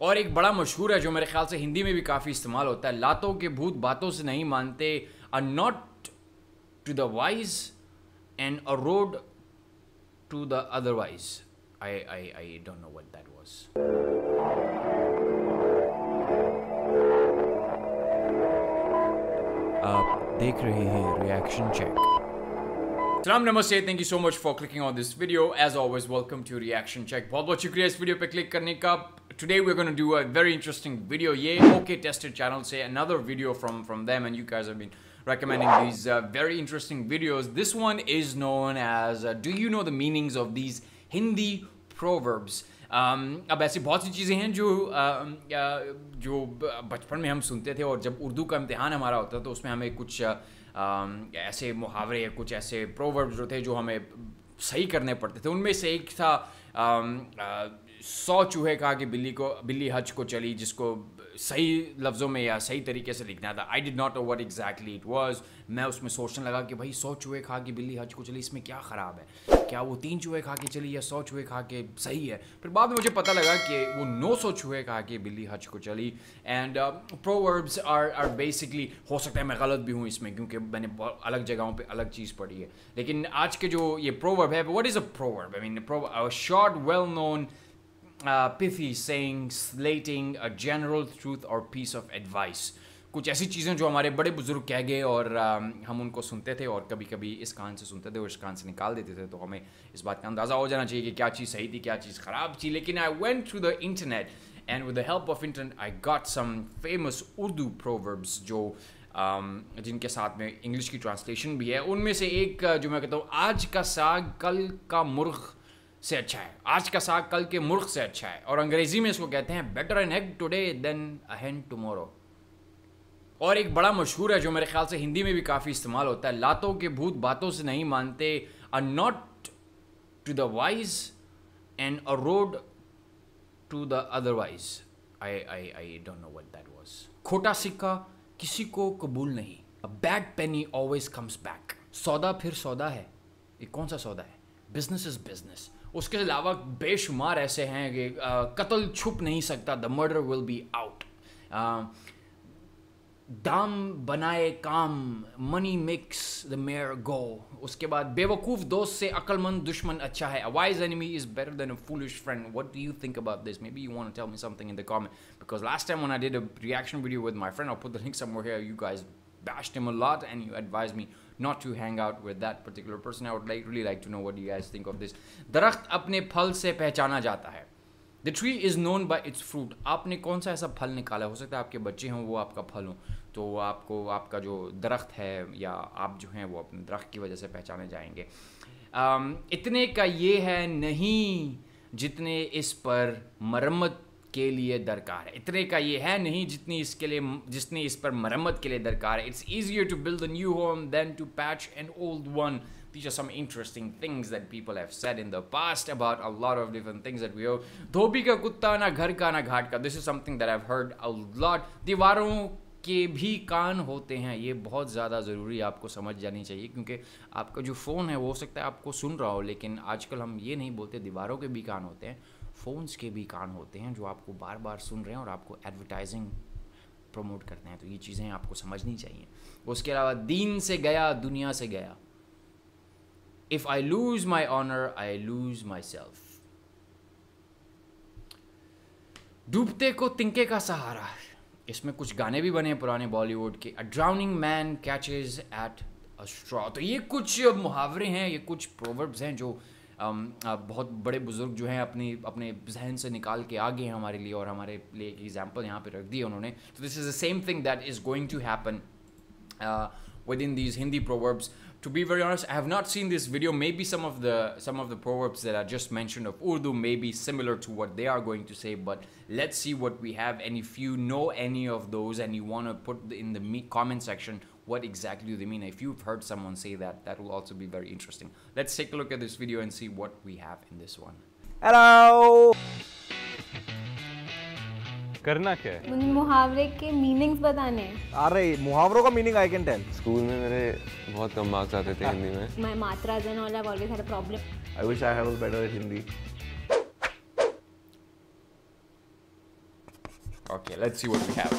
और एक बड़ा मशहूर है जो मेरे ख्याल से हिंदी में भी काफ़ी इस्तेमाल होता है। लातों के भूत बातों से नहीं मानते a nod to the wise and a rod to the otherwise I I I don't know what that was आप देख रहे हैं रिएक्शन चेक Salam नमस्ते। Thank you so much for clicking on this video as always welcome to reaction check बहुत बहुत शुक्रिया इस video पे क्लिक करने का. Today we're going to do a very interesting video. ये OK Tested channel से another video from from them and you guys have been recommending these uh, very interesting videos. This one is known as uh, Do you know the meanings of these Hindi proverbs? Um, अब ऐसी बहुत सी चीज़ें हैं जो uh, uh, जो बचपन में हम सुनते थे और जब उर्दू का इम्तिहान हमारा होता था तो उसमें हमें कुछ uh, um, ऐसे मुहावरे कुछ ऐसे प्रोवर्ब्स जो थे जो हमें सही करने पड़ते थे उनमें से एक था um, uh, सौ चूहे कहा कि बिल्ली को, बिल्ली हज को चली, जिसको सही लफ्ज़ों में या सही तरीके से लिखना था। I did not know what exactly it was मैं उसमें सोचने लगा कि भाई सौ चूहे खा कि बिल्ली हज को चली, इसमें क्या ख़राब है? क्या वो तीन चूहे खा के चली या सौ चूहे खा के सही है। फिर बाद में मुझे पता लगा कि वो नौ सौ चूहे खा के बिल्ली हज को चली। And proverbs are are basically हो सकता है मैं गलत भी हूँ इसमें क्योंकि मैंने अलग जगहों पे अलग चीज़ पढ़ी है। लेकिन आज के जो ये प्रोवर्ब है what is a proverb I mean short well known pithy saying, slating a general truth or piece of advice. कुछ ऐसी चीज़ें जो हमारे बड़े बुज़ुर्ग कह गए और हम उनको सुनते थे और कभी कभी इस कान से सुनते थे और इस कान से निकाल देते थे। तो हमें इस बात का अंदाज़ा हो जाना चाहिए कि क्या चीज़ सही थी क्या चीज़ ख़राब थी। लेकिन I went through the internet and with the help of internet I got some famous Urdu proverbs जो um, जिनके साथ में इंग्लिश की ट्रांसलेशन भी है। उनमें से एक जो मैं कहता हूँ आज का साग कल का मुर्ग से अच्छा है। आज का साग कल के मुर्ख से अच्छा है। और अंग्रेज़ी में इसको कहते हैं better an egg today than a hen tomorrow और एक बड़ा मशहूर है जो मेरे ख्याल से हिंदी में भी काफ़ी इस्तेमाल होता है। लातों के भूत बातों से नहीं मानते a nod to the wise and a rod to the otherwise I I I don't know what that was खोटा सिक्का किसी को कबूल नहीं। A bad penny always comes back सौदा फिर सौदा है। ये कौन सा सौदा है? बिज़नेस इज़ बिज़नेस उसके अलावा बेशुमार ऐसे हैं कि कत्ल छुप नहीं सकता। The murder will be out दाम बनाए काम money makes the mare go उसके बाद बेवकूफ़ दोस्त से अक्लमंद दुश्मन अच्छा है। Wise enemy is better than a foolish friend what do you think about this maybe you want to tell me something in the comment because last time when I did a reaction video with my friend I put the link you guys bashed him a lot and you advised me not to hang out with that particular person. I would like, really like to know what you guys think of this. दरख्त अपने फल से पहचाना जाता है। The tree is known by its fruit आपने कौन सा ऐसा फल निकाला? हो सकता है आपके बच्चे हों, वो आपका फल हो। तो आपको आपका जो दरख्त है या आप जो हैं वो अपने दरख्त की वजह से पहचाने जाएँगे। um, इतने का ये है नहीं जितने इस पर मरम्मत के लिए दरकार है। इतने का ये है नहीं जितनी इसके लिए जितनी इस पर मरम्मत के लिए दरकार है। It's easier to build a new home than to patch an old one these are some interesting things that people have said in the past about a lot of different things that we know धोबी का कुत्ता ना घर का ना घाट का। This is something that I heard a lot. दीवारों के भी कान होते हैं, ये बहुत ज़्यादा ज़रूरी आपको समझ जानी चाहिए, क्योंकि आपका जो फ़ोन है वो हो सकता है आपको सुन रहा हो, लेकिन आजकल हम ये नहीं बोलते दीवारों के भी कान होते हैं, फ़ोन्स के भी कान होते हैं, जो आपको बार बार सुन रहे हैं और आपको एडवर्टाइजिंग प्रमोट करते हैं तो ये चीज़ें आपको समझनी चाहिए। उसके अलावा दीन से गया, दुनिया से गया। If I lose my honour I lose myself डूबते को तिंके का सहारा इसमें कुछ गाने भी बने पुराने बॉलीवुड के। A drowning man catches at a straw तो ये कुछ मुहावरे हैं ये कुछ प्रोवर्ब्स हैं जो um, बहुत बड़े बुज़ुर्ग जो हैं अपनी अपने जहन से निकाल के आ गए हैं हमारे लिए और हमारे लिए एक एग्ज़ाम्पल यहाँ पे रख दिए उन्होंने। तो this is the same thing that is going to happen with in these Hindi proverbs. To be very honest, I have not seen this video. Maybe some of the some of the proverbs that I just mentioned of Urdu may be similar to what they are going to say. But let's see what we have. And if you know any of those and you want to put in the comment section what exactly do they mean, if you've heard someone say that, that will also be very interesting. Let's take a look at this video and see what we have in this one. Hello. करना क्या है? उन मुहावरे के meanings बताने अरे मुहावरों का meaning I can tell school में मेरे बहुत कम मार्क्स आते थे हिंदी में। माय मात्रा जन all I always had problem I wish I had better at Hindi okay let's see what we have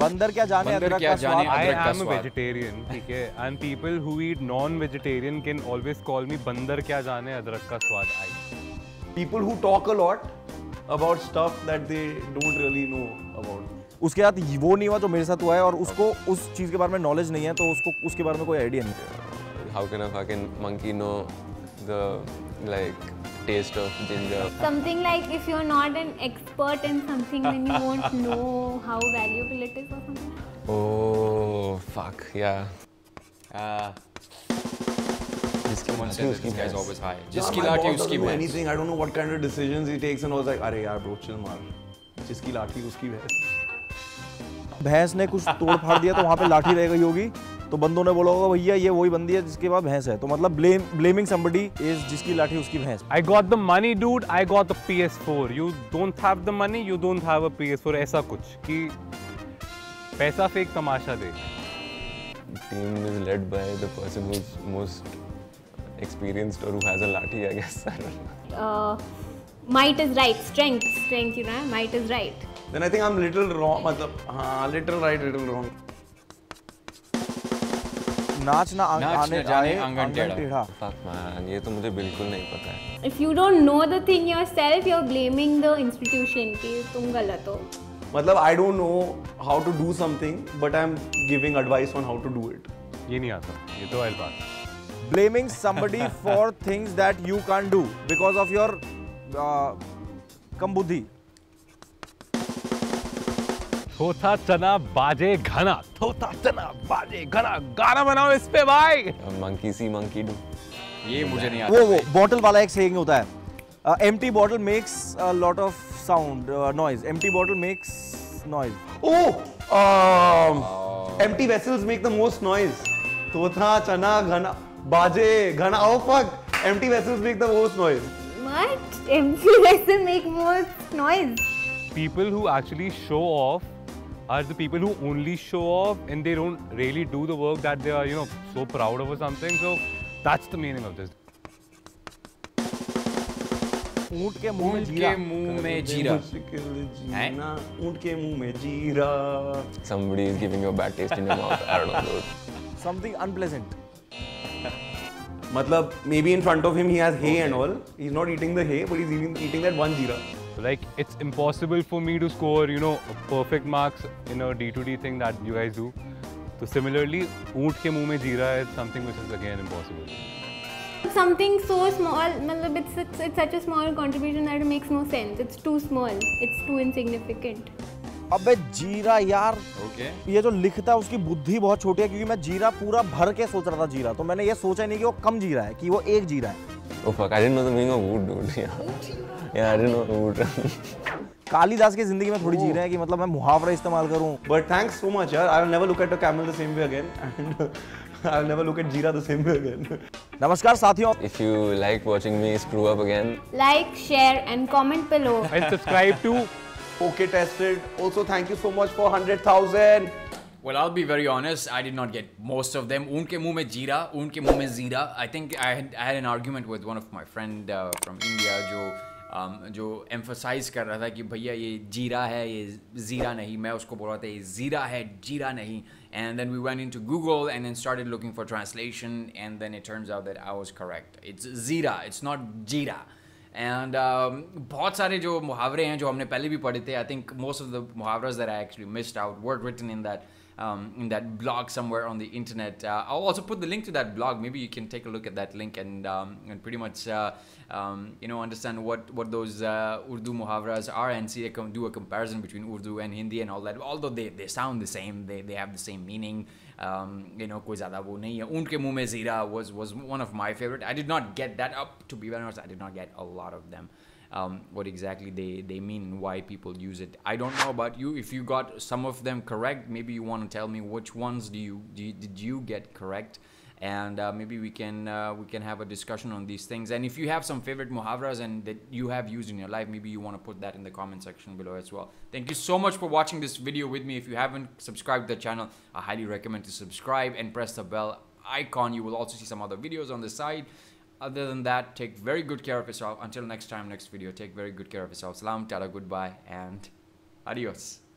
बंदर क्या जाने बंदर क्या जाने आई एम वेजिटेरियन ठीक है? And people who eat non vegetarian can always call me बंदर क्या जाने अदरक का स्वाद I people who talk a lot about stuff that they don't really know about. उसके साथ वो नहीं हुआ जो मेरे साथ हुआ है और उसको उस चीज़ के बारे में नॉलेज नहीं है तो उसको उसके बारे में कोई आइडिया नहीं है How can a fucking monkey know the like taste of ginger? Something like if you're not an expert in something, then you won't know how valuable it is or something. Oh fuck yeah. Uh, इसके मन से उसकी guys always high जिसकी लाठी उसकी भैंस anything I don't know what kind of decisions he takes and I was like अरे यार ब्रो मार। जिसकी लाठी उसकी भैंस। भैंस ने कुछ तोड़ फाड़ दिया तो वहाँ पे लाठी रह गई होगी। तो बंदों ने बोला होगा भैया ये वही बंदी है जिसके पास भैंस है। तो मतलब ब्लेम ब्लेमिंग समबडी इज़ जिसकी लाठी उसकी भैंस। I got the money dude I got the PS four you don't have the money you don't have a PS four ऐसा कुछ कि पैसा फेक तमाशा दे। Team is led by the person who is most experienced or who has a lathi, I guess. I don't know. Uh, might is right. Strength, strength. You know, might is right. Then I think I'm little wrong. मतलब हाँ, little right, little wrong. नाच ना आंग- नाच आने जाने आँगन टेढ़ा। Fuck man, ये तो मुझे बिल्कुल नहीं पता है. If you don't know the thing yourself, you're blaming the institution कि तुम गलत हो. मतलब I don't know how to do something, but I'm giving advice on how to do it. ये नहीं आता. ये तो I'll pass. Blaming somebody for things that you can do because of your कम बुद्धि चना बाजे घना थोथा चना बाजे घना गाना बनाओ इस पे भाई। मंकी सी मंकी डू ये मुझे नहीं आता। वो वो बॉटल वाला एक सेइंग होता है। Empty bottle makes a lot of sound noise empty bottle makes noise oh empty vessels make the most noise थोथा चना घना। Baje, ghana. Oh fuck! Empty vessels make the most noise. What? Empty vessel make more noise. people who actually show off are the people who only show off and they don't really do the work that they are you know so proud of or something so that's the meaning of this ऊँट के मुँह में ऊँट जीरा के मुँह में जीरा मुश्किल जीना, ऊँट के मुँह में जीरा. Somebody is giving you a bad taste in your mouth. I don't know. Something unpleasant मतलब maybe in front of him he has hay and all. He's not eating the hay, but he's eating, eating that one jeera. like it's impossible for me to score you know perfect marks in a d2d thing that you guys do so similarly ऊँट के मुँह में जीरा is something which is again impossible Something so small, मतलब it's, it's, it's such a small contribution that it makes no sense. It's too small. It's too insignificant. अबे जीरा यार। Okay. okay. ये जो लिखता है उसकी बुद्धि बहुत छोटी है क्योंकि मैं जीरा पूरा भर के सोच रहा था जीरा। तो मैंने ये सोचा नहीं कि वो कम जीरा है कि वो एक जीरा है। ओह I didn't know the meaning of wood यार I didn't know wood Kalidas की ज़िंदगी में थोड़ी oh. जीरा है कि मतलब मैं मुहावरा इस्तेमाल करूँ। बट थैंक्स सो मच यार. I will never look at a camel the same way again and I will never look at जीरा द सेम वे अगेन नमस्कार साथियों। If you like watching me screw up again like share and comment below and subscribe to okay, tested. Also, thank you so much for hundred thousand. Well, I'll be very honest. I did not get most of them. मुँह में जीरा, ऊँट के मुँह में जीरा. I think I had I had an argument with one of my friend uh, from India जो um, जो emphasize कर रहा था कि भैया ये जीरा है ये जीरा नहीं मैं उसको बोल रहा था ये जीरा है जीरा नहीं and then we went into Google and then started looking for translation and then it turns out that I was correct it's zira it's not jira and बहुत सारे जो मुहावरे हैं जो हमने पहले भी पढ़े थे I think most of the मुहावराज that I actually missed out word written in that um, in that blog somewhere on the internet. Uh, I'll also put the link to that blog. Maybe you can take a look at that link and um, and pretty much uh, um, you know understand what what those uh, Urdu muhavras are and see a com- do a comparison between Urdu and Hindi and all that. Although they, they sound the same, they, they have the same meaning. um, you know, koi zyada wo nahi hai. Unke muh zira was, was one of my favorite. I did not get that up, to be honest. I did not get a lot of them. Um, what exactly they, they mean and why people use it. I don't know about you. If you got some of them correct, maybe you want to tell me which ones do you, do you did you get correct? And uh, maybe we can uh, we can have a discussion on these things. And if you have some favorite muhavras and that you have used in your life, maybe you want to put that in the comment section below as well. Thank you so much for watching this video with me. If you haven't subscribed to the channel, I highly recommend to subscribe and press the bell icon. You will also see some other videos on the side. Other than that, take very good care of yourself. Until next time, next video, take very good care of yourself. Salam, tada, goodbye, and Adios.